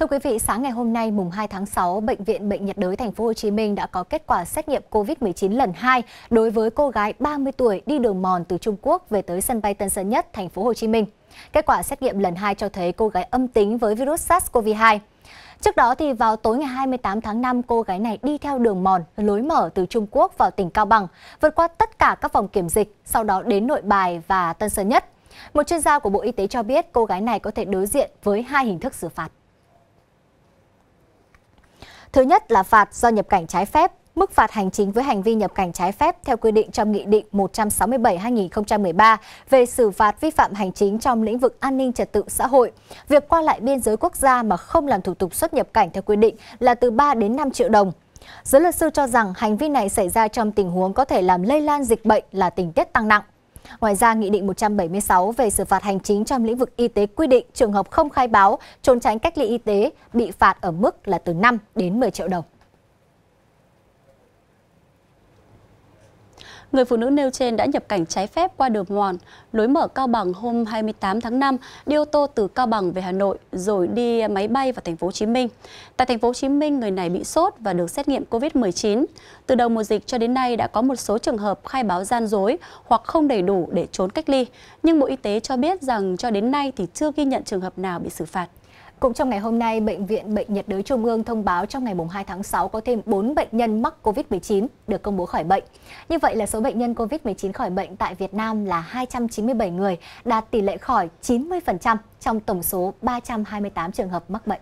Thưa quý vị, sáng ngày hôm nay mùng 2 tháng 6, bệnh viện Bệnh nhiệt đới thành phố Hồ Chí Minh đã có kết quả xét nghiệm COVID-19 lần 2 đối với cô gái 30 tuổi đi đường mòn từ Trung Quốc về tới sân bay Tân Sơn Nhất, thành phố Hồ Chí Minh. Kết quả xét nghiệm lần 2 cho thấy cô gái âm tính với virus SARS-CoV-2. Trước đó thì vào tối ngày 28 tháng 5, cô gái này đi theo đường mòn lối mở từ Trung Quốc vào tỉnh Cao Bằng, vượt qua tất cả các vòng kiểm dịch, sau đó đến Nội Bài và Tân Sơn Nhất. Một chuyên gia của Bộ Y tế cho biết cô gái này có thể đối diện với hai hình thức xử phạt. Thứ nhất là phạt do nhập cảnh trái phép, mức phạt hành chính với hành vi nhập cảnh trái phép theo quy định trong Nghị định 167-2013 về xử phạt vi phạm hành chính trong lĩnh vực an ninh trật tự xã hội. Việc qua lại biên giới quốc gia mà không làm thủ tục xuất nhập cảnh theo quy định là từ 3 đến 5 triệu đồng. Giới luật sư cho rằng hành vi này xảy ra trong tình huống có thể làm lây lan dịch bệnh là tình tiết tăng nặng. Ngoài ra, Nghị định 176 về xử phạt hành chính trong lĩnh vực y tế quy định trường hợp không khai báo, trốn tránh cách ly y tế bị phạt ở mức là từ 5 đến 10 triệu đồng. Người phụ nữ nêu trên đã nhập cảnh trái phép qua đường mòn, lối mở Cao Bằng hôm 28 tháng 5, đi ô tô từ Cao Bằng về Hà Nội rồi đi máy bay vào thành phố Hồ Chí Minh. Tại thành phố Hồ Chí Minh, người này bị sốt và được xét nghiệm COVID-19. Từ đầu mùa dịch cho đến nay đã có một số trường hợp khai báo gian dối hoặc không đầy đủ để trốn cách ly, nhưng Bộ Y tế cho biết rằng cho đến nay thì chưa ghi nhận trường hợp nào bị xử phạt. Cũng trong ngày hôm nay, Bệnh viện Bệnh nhiệt đới Trung ương thông báo trong ngày 2 tháng 6 có thêm 4 bệnh nhân mắc COVID-19 được công bố khỏi bệnh. Như vậy là số bệnh nhân COVID-19 khỏi bệnh tại Việt Nam là 297 người, đạt tỷ lệ khỏi 90% trong tổng số 328 trường hợp mắc bệnh.